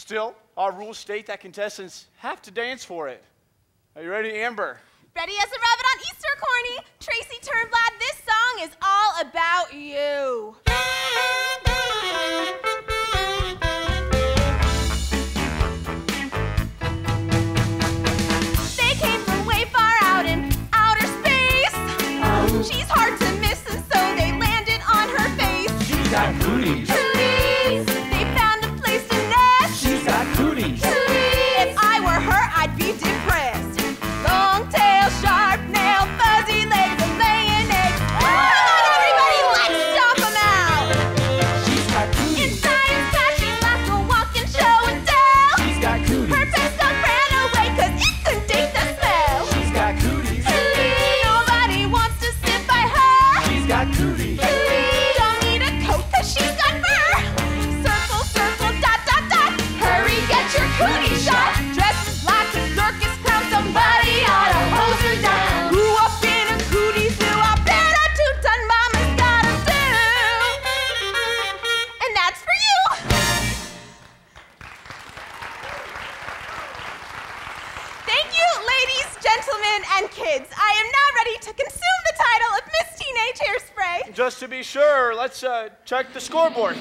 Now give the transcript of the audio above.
Still, our rules state that contestants have to dance for it. Are you ready, Amber? Ready as a rabbit on Easter, Corny. Tracy Turnblad, this song is all about you. They came from way far out in outer space. gentlemen and kids, I am now ready to consume the title of Miss Teenage Hairspray. Just to be sure, let's uh, check the scoreboard.